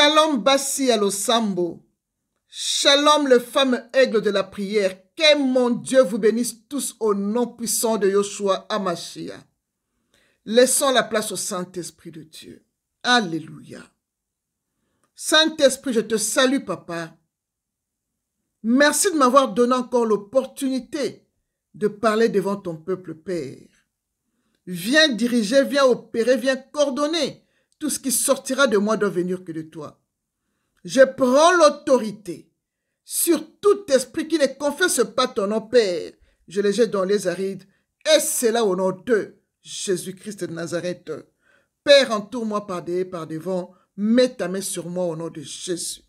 Shalom Bassi Alosambo. Shalom le fameux aigle de la prière. Que mon Dieu vous bénisse tous au nom puissant de Yoshua Amashia. Laissons la place au Saint-Esprit de Dieu. Alléluia. Saint-Esprit, je te salue, papa. Merci de m'avoir donné encore l'opportunité de parler devant ton peuple, Père. Viens diriger, viens opérer, viens coordonner. Tout ce qui sortira de moi doit venir que de toi. Je prends l'autorité sur tout esprit qui ne confesse pas ton nom, Père. Je les jette dans les arides. Et c'est là au nom de Jésus-Christ de Nazareth. Père, entoure-moi par derrière, par devant. Mets ta main sur moi au nom de Jésus.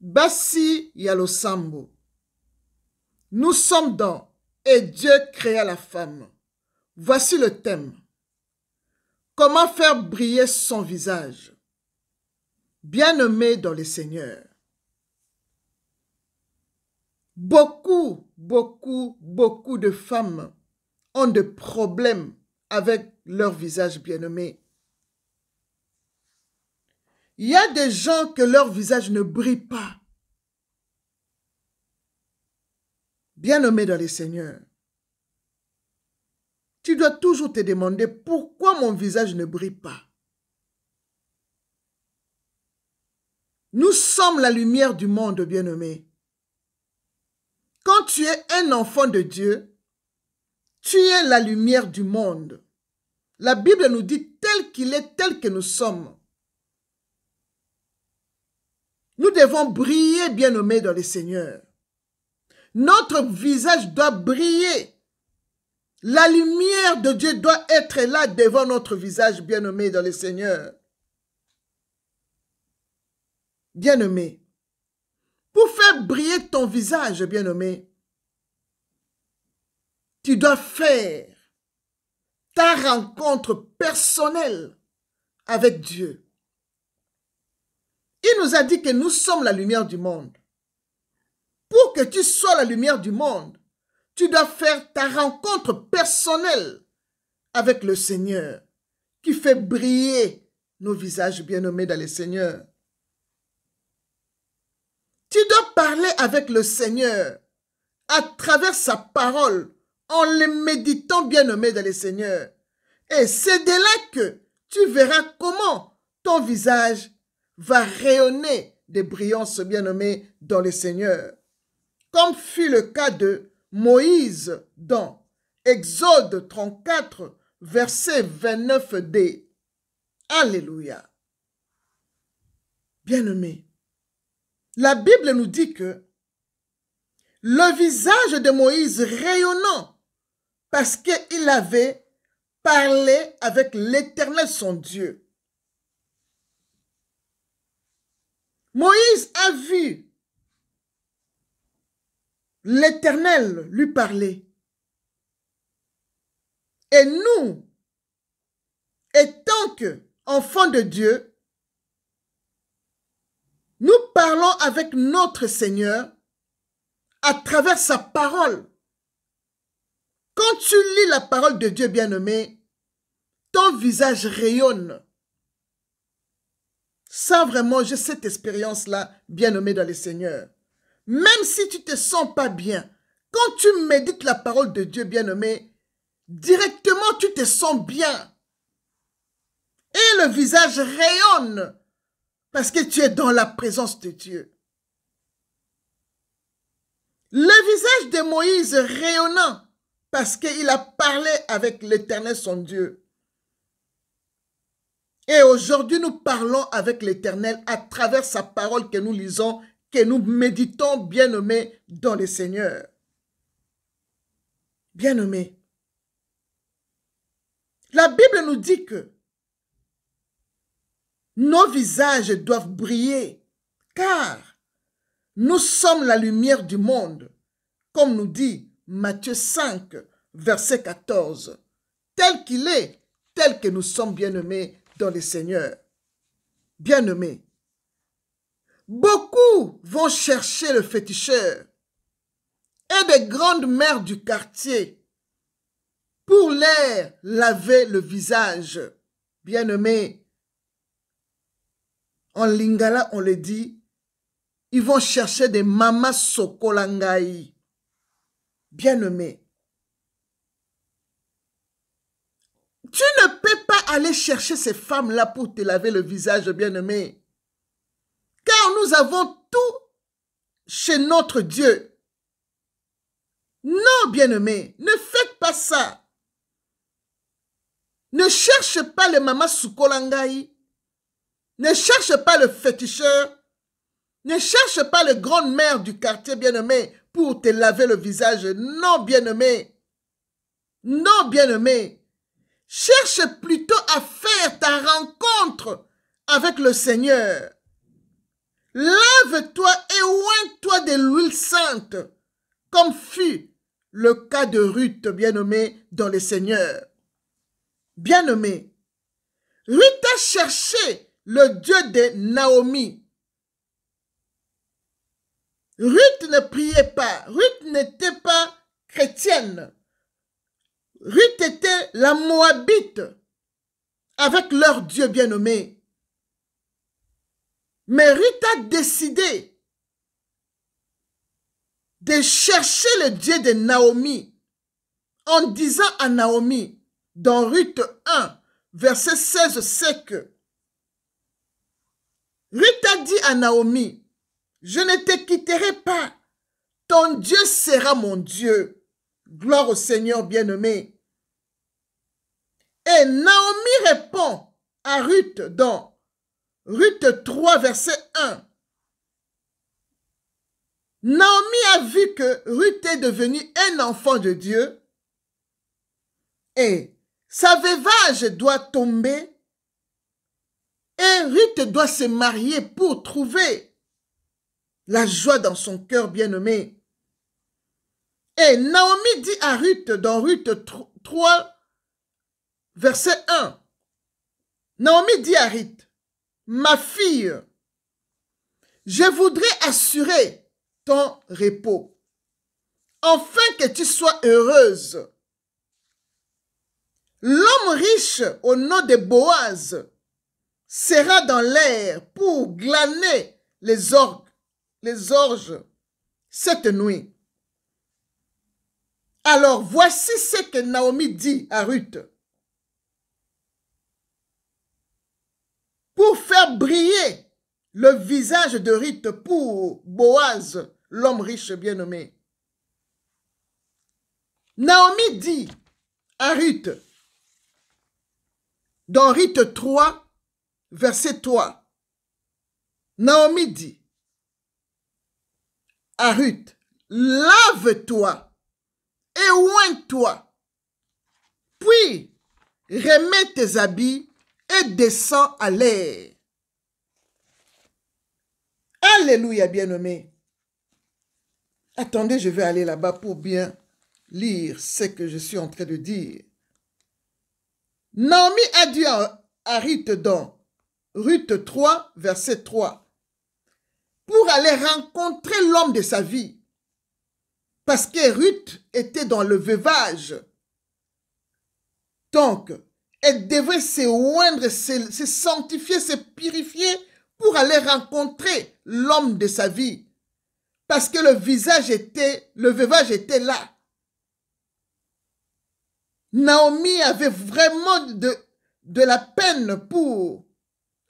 Bassi Yalosambo. Nous sommes dans Et Dieu créa la femme. Voici le thème. Comment faire briller son visage? Bien-aimé dans le Seigneur. Beaucoup, beaucoup, beaucoup de femmes ont des problèmes avec leur visage bien-aimé. Il y a des gens que leur visage ne brille pas. Bien-aimé dans les seigneurs, tu dois toujours te demander pourquoi mon visage ne brille pas. Nous sommes la lumière du monde, bien-aimé. Quand tu es un enfant de Dieu, tu es la lumière du monde. La Bible nous dit tel qu'il est, tel que nous sommes. Nous devons briller, bien-aimés, dans le Seigneur. Notre visage doit briller. La lumière de Dieu doit être là devant notre visage, bien-aimé, dans le Seigneur. Bien-aimé, pour faire briller ton visage, bien-aimé, tu dois faire ta rencontre personnelle avec Dieu. Il nous a dit que nous sommes la lumière du monde. Pour que tu sois la lumière du monde, tu dois faire ta rencontre personnelle avec le Seigneur qui fait briller nos visages bien-nommés dans le Seigneur. Tu dois parler avec le Seigneur à travers sa parole en les méditant bien-nommés dans le Seigneur. Et c'est de là que tu verras comment ton visage va rayonner de brillance bien-nommée dans le Seigneur. Comme fut le cas de Moïse dans Exode 34, verset 29d. Alléluia. Bien-aimé, la Bible nous dit que le visage de Moïse rayonnant parce qu'il avait parlé avec l'Éternel son Dieu. Moïse a vu l'Éternel lui parler. Et nous, étant que enfants de Dieu, nous parlons avec notre Seigneur à travers sa parole. Quand tu lis la parole de Dieu bien-aimé, ton visage rayonne. Ça, vraiment, j'ai cette expérience-là, bien nommée dans le Seigneur. Même si tu te sens pas bien, quand tu médites la parole de Dieu, bien nommé, directement tu te sens bien. Et le visage rayonne parce que tu es dans la présence de Dieu. Le visage de Moïse rayonnant parce qu'il a parlé avec l'Éternel son Dieu. Et aujourd'hui, nous parlons avec l'Éternel à travers sa parole que nous lisons, que nous méditons, bien-aimés, dans le Seigneur. Bien-aimés, la Bible nous dit que nos visages doivent briller, car nous sommes la lumière du monde, comme nous dit Matthieu 5, verset 14. Tel qu'il est, tel que nous sommes bien-aimés dans le Seigneur. Bien-aimés, beaucoup vont chercher le féticheur et des grandes mères du quartier pour leur laver le visage. Bien-aimés, En lingala, on le dit, ils vont chercher des mamas sokolangai. Bien-aimés. Tu ne peux pas aller chercher ces femmes-là pour te laver le visage, bien-aimé. Car nous avons tout chez notre Dieu. Non, bien-aimé, ne faites pas ça. Ne cherche pas le mamas Sukolangai. Ne cherche pas le féticheur. Ne cherche pas le grande mère du quartier, bien-aimé, pour te laver le visage. Non, bien-aimé. Non, bien-aimé. Cherche plutôt à faire ta rencontre avec le Seigneur. Lave-toi et oins-toi de l'huile sainte, comme fut le cas de Ruth, bien-aimée, dans le Seigneur. Bien-aimé, Ruth a cherché le Dieu de Naomi. Ruth ne priait pas. Ruth n'était pas chrétienne. Ruth était la Moabite avec leur Dieu bien-nommé. Mais Ruth a décidé de chercher le Dieu de Naomi en disant à Naomi, dans Ruth 1, verset 16, c'est que Ruth a dit à Naomi, je ne te quitterai pas, ton Dieu sera mon Dieu. Gloire au Seigneur bien-aimé. Et Naomi répond à Ruth dans Ruth 3, verset 1. Naomi a vu que Ruth est devenue un enfant de Dieu et sa veuvage doit tomber et Ruth doit se marier pour trouver la joie dans son cœur bien-aimé. Et Naomi dit à Ruth dans Ruth 3, verset 1, Naomi dit à Ruth, ma fille, je voudrais assurer ton repos, afin que tu sois heureuse. L'homme riche au nom de Boaz sera dans l'air pour glaner les orgues, les orges cette nuit. Alors voici ce que Naomi dit à Ruth. Pour faire briller le visage de Ruth pour Boaz, l'homme riche bien nommé. Naomi dit à Ruth, dans Rite 3, verset 3, Naomi dit à Ruth, lave-toi et oins-toi, puis remets tes habits et descends à l'air. Alléluia, bien-aimé. Attendez, je vais aller là-bas pour bien lire ce que je suis en train de dire. Naomi a dit à, Ruth dans Ruth 3, verset 3, pour aller rencontrer l'homme de sa vie. Parce que Ruth était dans le veuvage. Donc, elle devait se oindre, se, sanctifier, se purifier pour aller rencontrer l'homme de sa vie. Parce que le visage était, le veuvage était là. Naomi avait vraiment de, de la peine pour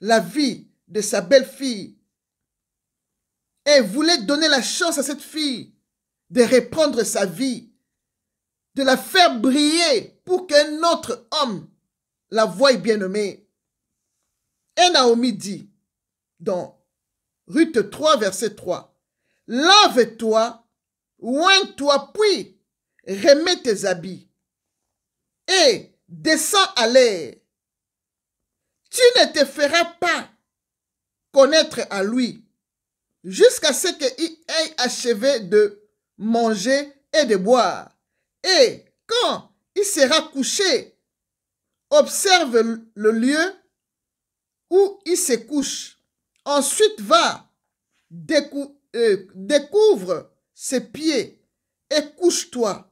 la vie de sa belle-fille. Et voulait donner la chance à cette fille de reprendre sa vie, de la faire briller pour qu'un autre homme la voie bien-aimée. Et Naomi dit dans Ruth 3, verset 3, Lave-toi, oins-toi, puis remets tes habits et descends à l'air. Tu ne te feras pas connaître à lui jusqu'à ce qu'il ait achevé de manger et de boire. Et quand il sera couché, observe le lieu où il se couche. Ensuite va, euh, découvre ses pieds et couche-toi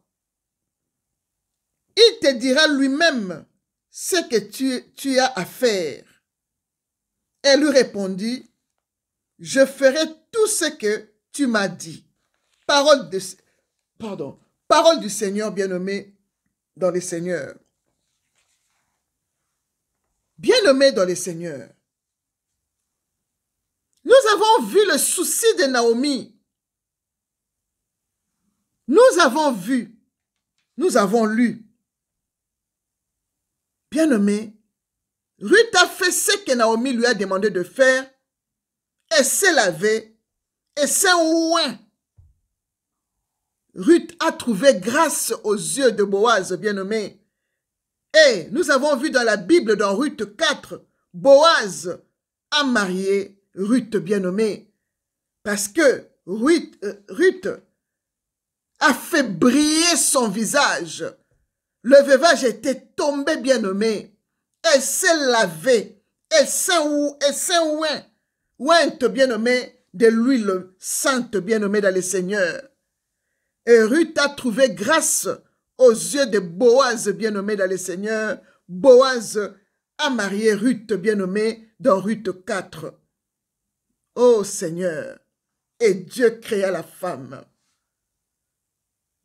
il te dira lui-même ce que tu, as à faire. Elle lui répondit, je ferai tout ce que tu m'as dit. Parole du Seigneur bien-aimé dans les seigneurs. Bien-aimé dans les seigneurs. Nous avons vu le souci de Naomi. Nous avons vu, nous avons lu. Bien-aimé, Ruth a fait ce que Naomi lui a demandé de faire. Elle s'est lavée et s'est ouin. Ruth a trouvé grâce aux yeux de Boaz, bien-aimé. Et nous avons vu dans la Bible, dans Ruth 4, Boaz a marié Ruth bien-nommée, parce que Ruth, euh, Ruth a fait briller son visage. Le veuvage était tombé bien-nommé. Elle s'est lavée. Elle s'est ouin. Ouinte bien-nommée de l'huile sainte bien-nommée dans le Seigneur. Et Ruth a trouvé grâce aux yeux de Boaz bien-nommé dans le Seigneur. Boaz a marié Ruth bien-nommée dans Ruth 4. Ô Seigneur, et Dieu créa la femme.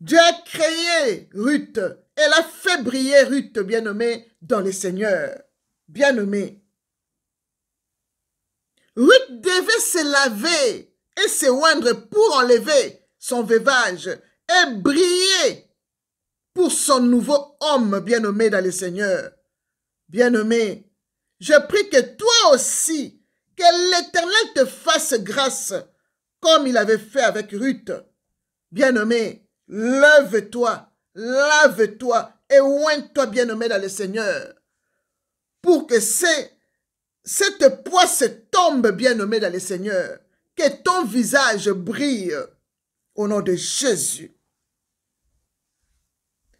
Dieu a créé Ruth. Elle a fait briller Ruth, bien-aimée, dans le Seigneur. Bien-aimée. Ruth devait se laver et se oindre pour enlever son veuvage et briller pour son nouveau homme bien-aimé dans le Seigneur. Bien-aimé, je prie que toi aussi, que l'Éternel te fasse grâce, comme il avait fait avec Ruth. Bien-aimé, lève-toi, lave-toi et oigne-toi, bien-aimé, dans le Seigneur, pour que cette poisse tombe, bien-aimé, dans le Seigneur, que ton visage brille au nom de Jésus.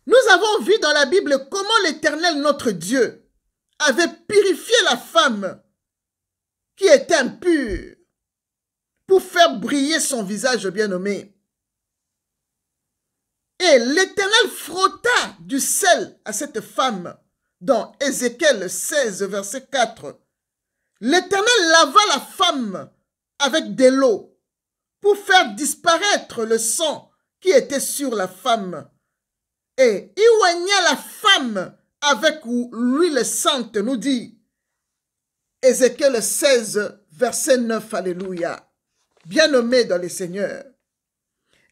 Nous avons vu dans la Bible comment l'Éternel, notre Dieu, avait purifié la femme qui est impur pour faire briller son visage bien-nommé. Et l'Éternel frotta du sel à cette femme dans Ézéchiel 16, verset 4. L'Éternel lava la femme avec de l'eau pour faire disparaître le sang qui était sur la femme. Et il la femme avec l'huile sainte, nous dit Ézéchiel 16, verset 9, Alléluia. Bien-aimé dans le Seigneur.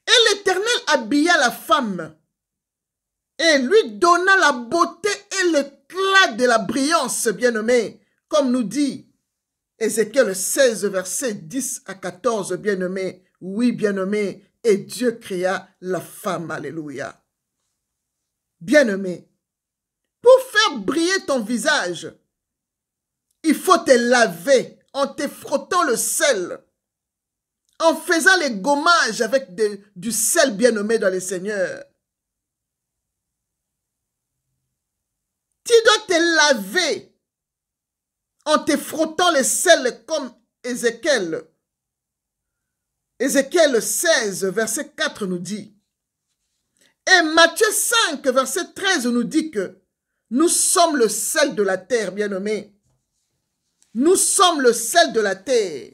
Et l'Éternel habilla la femme et lui donna la beauté et l'éclat de la brillance, bien-aimé, comme nous dit Ézéchiel 16, verset 10 à 14, bien-aimé. Oui, bien-aimé, et Dieu créa la femme, Alléluia. Bien-aimé, pour faire briller ton visage, il faut te laver en te frottant le sel, en faisant les gommages avec du sel bien nommé dans le Seigneur. Tu dois te laver en te frottant le sel comme Ézéchiel. Ézéchiel 16, verset 4 nous dit. Et Matthieu 5, verset 13 nous dit que nous sommes le sel de la terre, bien nommé. Nous sommes le sel de la terre.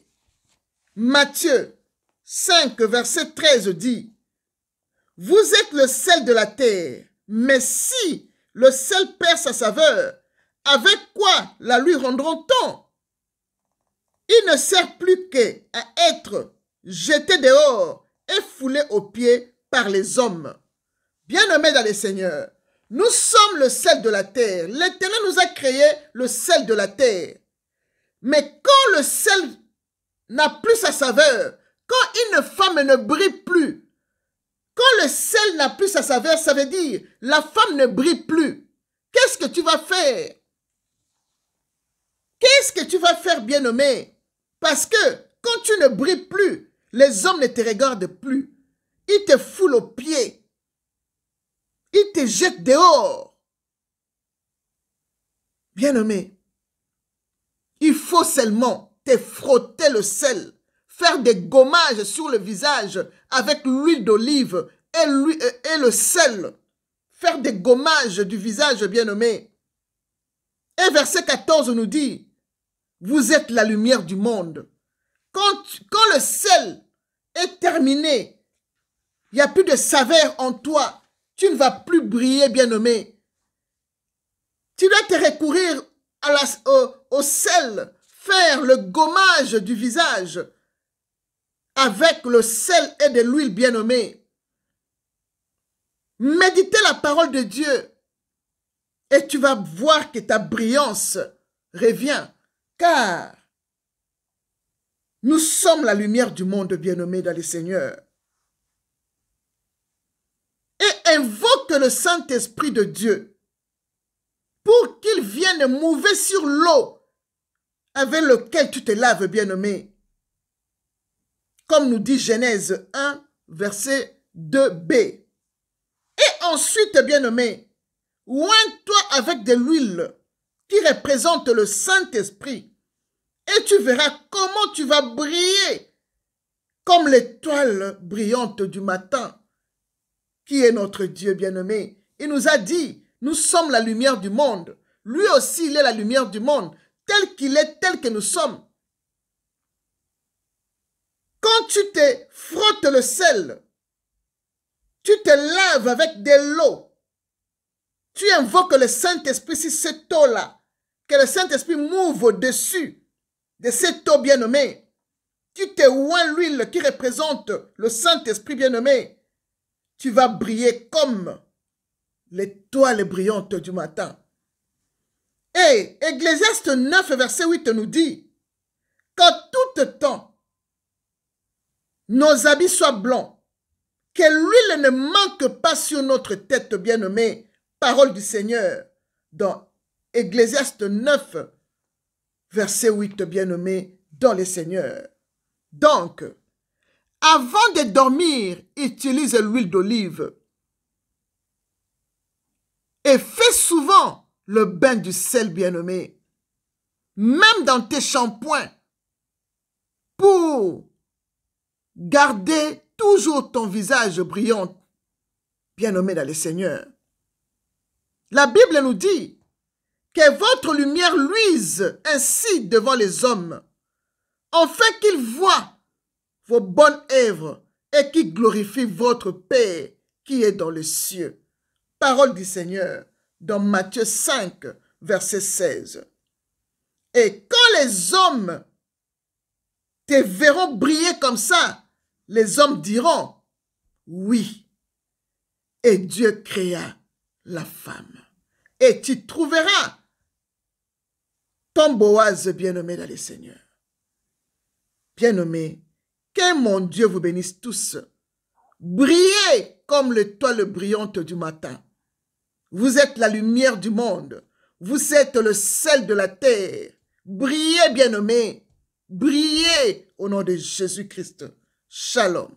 Matthieu 5, verset 13 dit, Vous êtes le sel de la terre, mais si le sel perd sa saveur, avec quoi la lui rendront-on? Il ne sert plus qu'à être jeté dehors et foulé aux pieds par les hommes. Bien-aimés dans les seigneurs, nous sommes le sel de la terre. L'Éternel nous a créé le sel de la terre. Mais quand le sel n'a plus sa saveur, quand une femme ne brille plus, quand le sel n'a plus sa saveur, ça veut dire la femme ne brille plus. Qu'est-ce que tu vas faire? Qu'est-ce que tu vas faire, bien-aimé? Parce que quand tu ne brilles plus, les hommes ne te regardent plus. Ils te foulent aux pieds. Ils te jettent dehors. Bien-aimé, il faut seulement te frotter le sel, faire des gommages sur le visage avec l'huile d'olive et, et le sel. Faire des gommages du visage bien nommé. Et verset 14 nous dit, Vous êtes la lumière du monde. Quand, quand le sel est terminé, il n'y a plus de saveur en toi. Tu ne vas plus briller, bien-aimé. Tu dois te recourir au sel, faire le gommage du visage avec le sel et de l'huile bien-aimée. Méditez la parole de Dieu et tu vas voir que ta brillance revient. Car nous sommes la lumière du monde bien-aimé dans le Seigneur. Et invoque le Saint-Esprit de Dieu pour qu'il vienne mouver sur l'eau avec lequel tu te laves, bien-aimé. Comme nous dit Genèse 1, verset 2b. Et ensuite, bien-aimé, oins-toi avec de l'huile qui représente le Saint-Esprit. Et tu verras comment tu vas briller comme l'étoile brillante du matin, qui est notre Dieu bien-aimé. Il nous a dit, nous sommes la lumière du monde. Lui aussi, il est la lumière du monde, tel qu'il est, tel que nous sommes. Quand tu te frottes le sel, tu te laves avec de l'eau, tu invoques le Saint-Esprit sur cette eau-là, que le Saint-Esprit m'ouvre au-dessus de cette eau bien-nommée. Tu te oins l'huile qui représente le Saint-Esprit bien-nommé. Tu vas briller comme l'étoile brillante du matin. Et Ecclésiaste 9, verset 8 nous dit qu'en tout temps, nos habits soient blancs, que l'huile ne manque pas sur notre tête bien-nommée, parole du Seigneur, dans Ecclésiaste 9, verset 8, bien-aimé, dans les seigneurs. Donc, avant de dormir, utilise l'huile d'olive. Et fais souvent le bain du sel, bien-aimé. Même dans tes shampoings. Pour garder toujours ton visage brillant, bien-aimé dans les seigneurs. La Bible nous dit que votre lumière luise ainsi devant les hommes, afin qu'ils voient vos bonnes œuvres et qu'ils glorifient votre Père qui est dans les cieux. Parole du Seigneur dans Matthieu 5, verset 16. Et quand les hommes te verront briller comme ça, les hommes diront, oui, et Dieu créa la femme. Et tu trouveras ton Boaz bien-aimé dans les seigneurs. Bien-aimé, que mon Dieu vous bénisse tous. Brillez comme l'étoile brillante du matin. Vous êtes la lumière du monde. Vous êtes le sel de la terre. Brillez, bien-aimé. Brillez au nom de Jésus-Christ. Shalom.